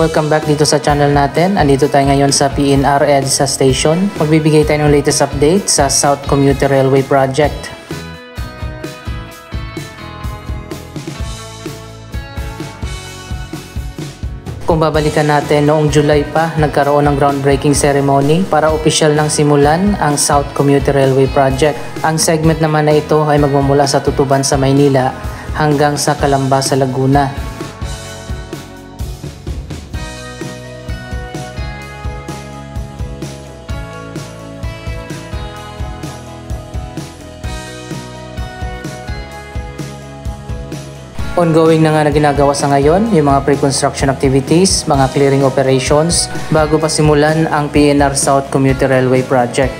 Welcome back dito sa channel natin. Andito tayo ngayon sa PNR EDSA Station. Magbibigay tayo ng latest update sa South Commuter Railway Project. Kung babalikan natin, noong July pa, nagkaroon ng groundbreaking ceremony para opisyal nang simulan ang South Commuter Railway Project. Ang segment naman na ito ay magmumula sa Tutuban sa Maynila hanggang sa Calamba sa Laguna. Ongoing na nga na ginagawa sa ngayon yung mga pre-construction activities, mga clearing operations bago pa simulan ang PNR South Commuter Railway Project.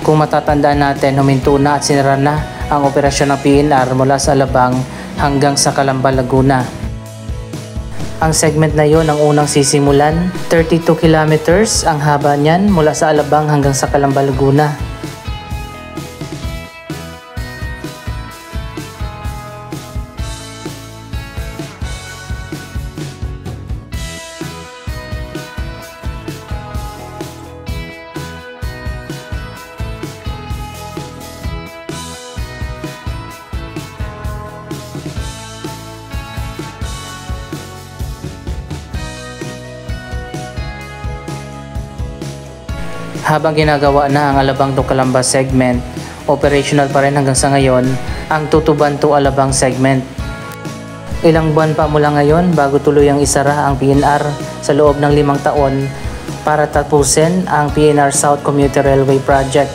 Kung matatandaan natin, huminto na at sinara na ang operasyon ng PNR mula sa Alabang hanggang sa Calamba, Laguna. Ang segment na yon ang unang sisimulan, 32 kilometers ang haba niyan mula sa Alabang hanggang sa Calamba, Laguna. Habang ginagawa na ang Alabang to Calamba segment, operational pa rin hanggang sa ngayon ang Tutuban to Alabang segment. Ilang buwan pa mula ngayon bago tuloy ang isara ang PNR sa loob ng limang taon para tapusin ang PNR South Commuter Railway Project.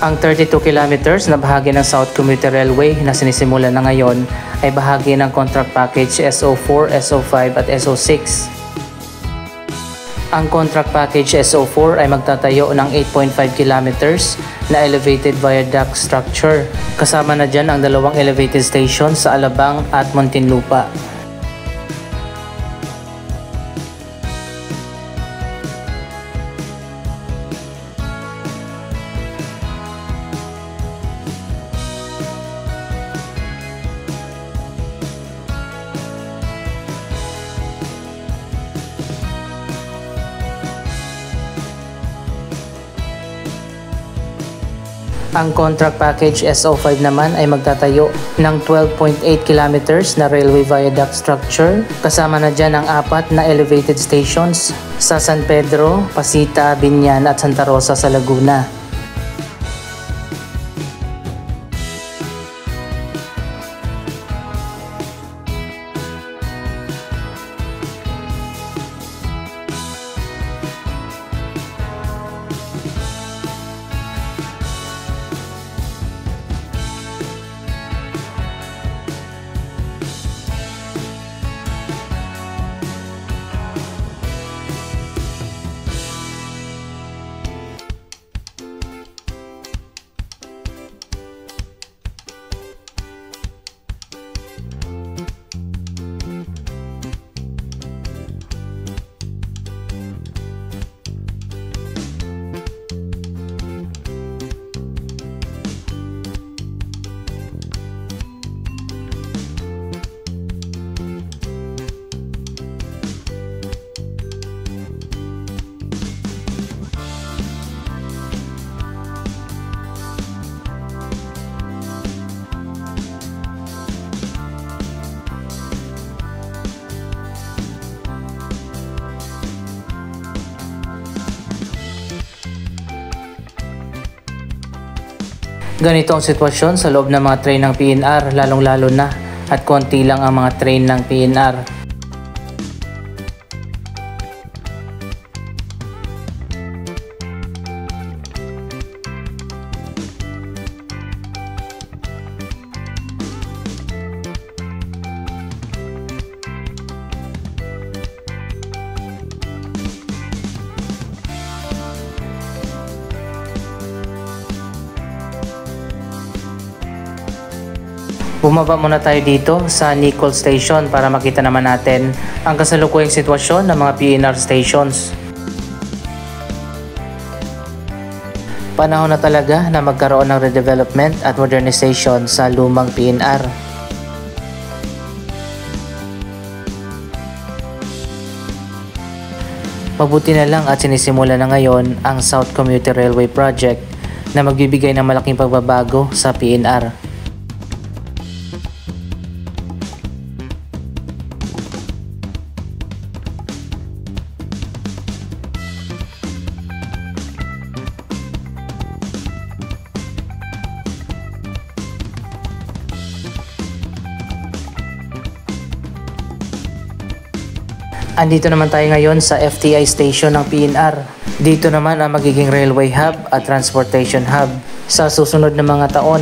Ang 32 kilometers na bahagi ng South Commuter Railway na sinisimulan na ngayon ay bahagi ng contract package SO4, SO5 at SO6. Ang contract package SO4 ay magtatayo ng 8.5 kilometers na elevated viaduct structure. Kasama na dyan ang dalawang elevated stations sa Alabang at Muntinlupa. Ang contract package SO5 naman ay magtatayo ng 12.8 kilometers na railway viaduct structure. Kasama na dyan ang apat na elevated stations sa San Pedro, Pasita, Binyan at Santa Rosa sa Laguna. Ganito ang sitwasyon sa loob ng mga train ng PNR, lalong-lalo na at konti lang ang mga train ng PNR. Bumaba muna tayo dito sa Nicol Station para makita naman natin ang kasalukuyang sitwasyon ng mga PNR stations. Panahon na talaga na magkaroon ng redevelopment at modernization sa lumang PNR. Mabuti na lang at sinisimula na ngayon ang South Commuter Railway Project na magbibigay ng malaking pagbabago sa PNR. Andito naman tayo ngayon sa FTI station ng PNR. Dito naman ang magiging railway hub at transportation hub sa susunod na mga taon.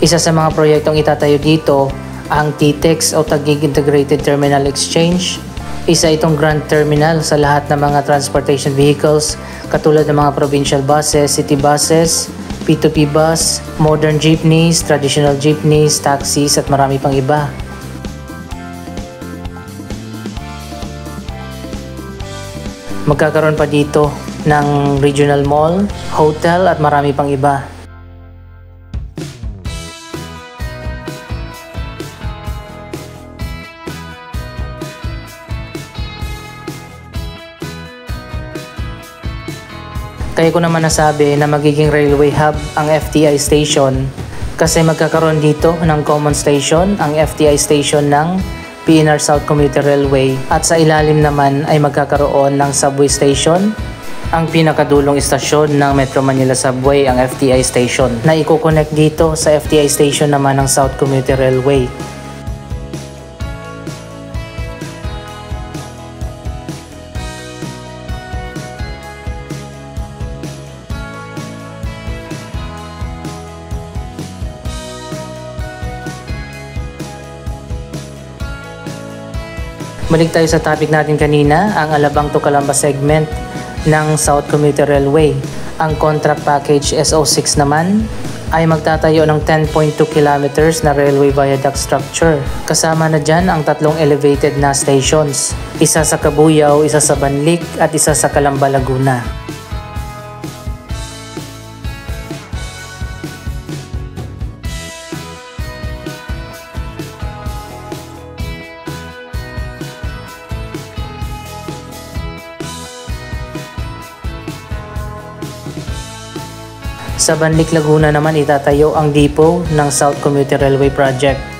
Isa sa mga proyektong itatayo dito ang TTEX o Taguig Integrated Terminal Exchange isa itong grand terminal sa lahat ng mga transportation vehicles katulad ng mga provincial buses, city buses, P2P bus, modern jeepneys, traditional jeepneys, taxis at marami pang iba. Magkakaroon pa dito ng regional mall, hotel at marami pang iba. Kaya ko naman nasabi na magiging railway hub ang FTI station kasi magkakaroon dito ng common station, ang FTI station ng PNR South Commuter Railway at sa ilalim naman ay magkakaroon ng subway station ang pinakadulong istasyon ng Metro Manila Subway ang FTI station na iko-connect dito sa FTI station naman ng South Commuter Railway. Balik tayo sa topic natin kanina, ang Alabang to Calamba segment ng South Commuter Railway. Ang contract package SO6 naman ay magtatayo ng 10.2 kilometers na railway viaduct structure. Kasama na dyan ang tatlong elevated na stations. Isa sa Kabuyaw, isa sa Banlik at isa sa Calamba, Laguna. Sa Banlik, Laguna naman itatayo ang depot ng South Commuter Railway Project.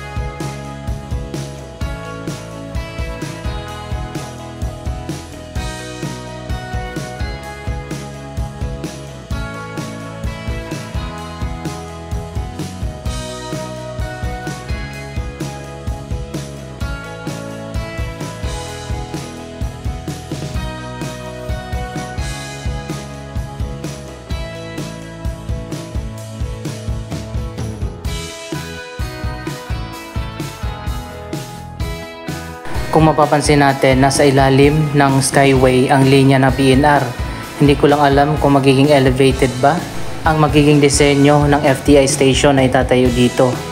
Kung mapapansin natin, nasa ilalim ng Skyway ang linya ng PNR. Hindi ko lang alam kung magiging elevated ba ang magiging disenyo ng FTI station na itatayo dito.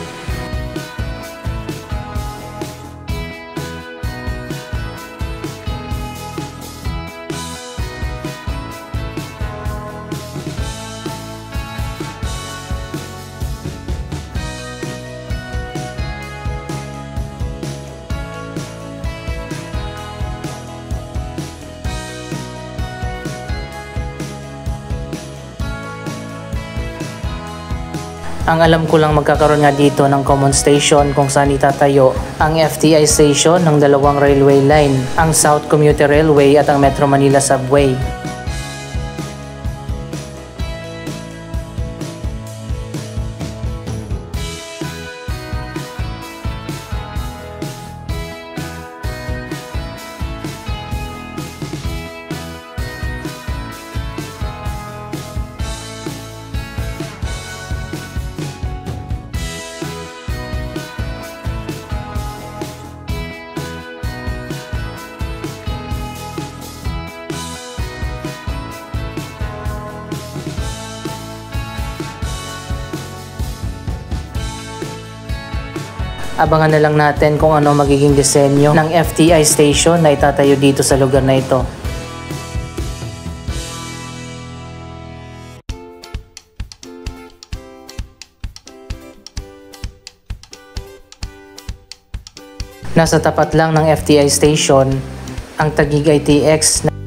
Ang alam ko lang magkakaroon nga dito ng common station kung saan itatayo ang FTI station ng dalawang railway line, ang South Commuter Railway at ang Metro Manila Subway. Abangan na lang natin kung ano magiging disenyo ng FTI station na itatayo dito sa lugar na ito. Nasa tapat lang ng FTI station ang Tagig ITX na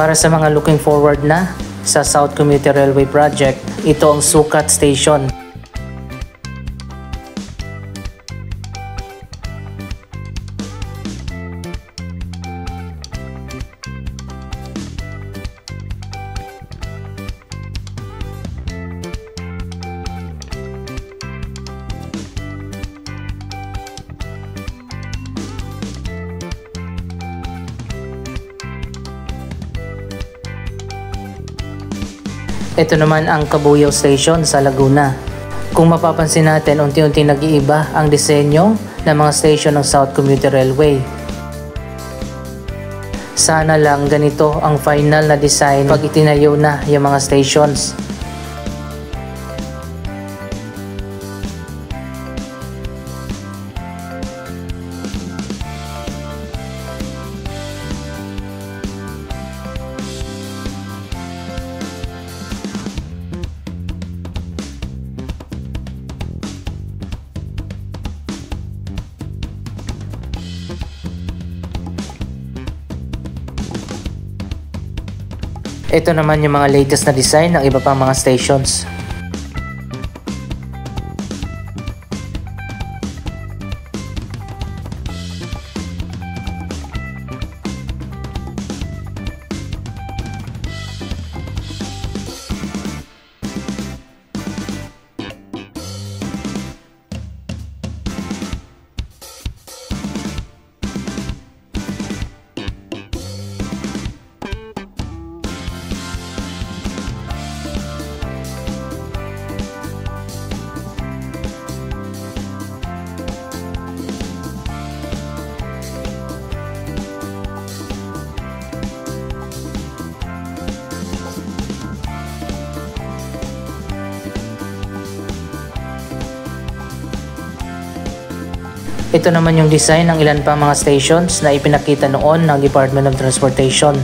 Para sa mga looking forward na sa South Commuter Railway Project, ito ang Sukat Station. Ito naman ang Kabuyaw Station sa Laguna. Kung mapapansin natin, unti-unti nag-iiba ang disenyo ng mga station ng South Commuter Railway. Sana lang ganito ang final na design pag itinayo na yung mga stations. Ito naman yung mga latest na design ng iba pang mga stations. Ito naman yung design ng ilan pang mga stations na ipinakita noon ng Department of Transportation.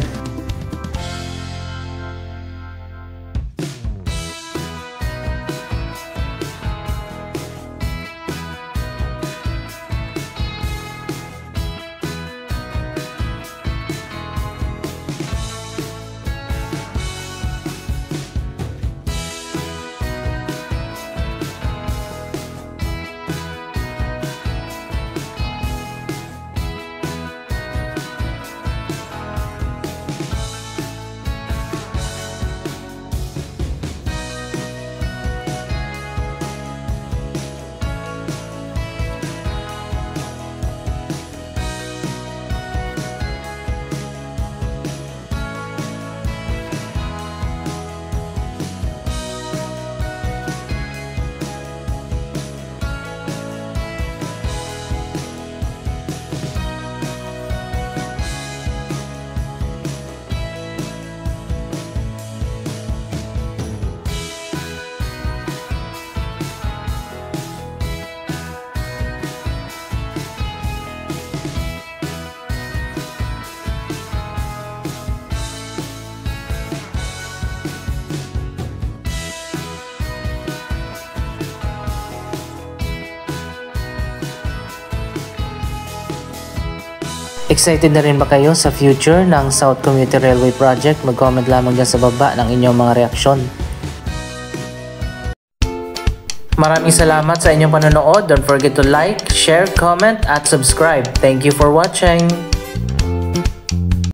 Excited na rin ba kayo sa future ng South Commuter Railway Project? Mag-comment lamang dyan sa baba ng inyong mga reaksyon. Maraming salamat sa inyong panonood. Don't forget to like, share, comment, at subscribe. Thank you for watching!